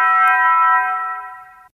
Bye.